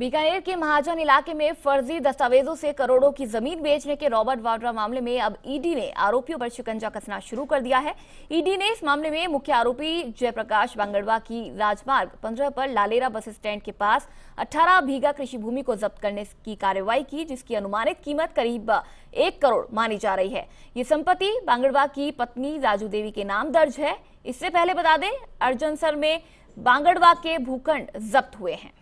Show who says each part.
Speaker 1: बीकानेर के महाजन इलाके में फर्जी दस्तावेजों से करोड़ों की ज़मीन बेचने के रॉबर्ट वाड्रा मामले में अब ईडी ने आरोपियों पर शिकंजा कसना शुरू कर दिया है। ईडी ने इस मामले में मुख्य आरोपी जयप्रकाश बांगड़वा की राजमार्ग 15 पर लालेरा बस स्टैंड के पास 18 बीघा कृषि भूमि को जब्त करने की कार्रवाई की, जिसकी अनुमानित कीमत करीब एक करोड़ मानी जा रही है। ये संपत्ति बांगड़वा की पत्नी राजू देवी के नाम दर्ज है। इससे पहले बता दें, अर्जनसर में बांगड़वा के भूखंड जब्त हुए हैं।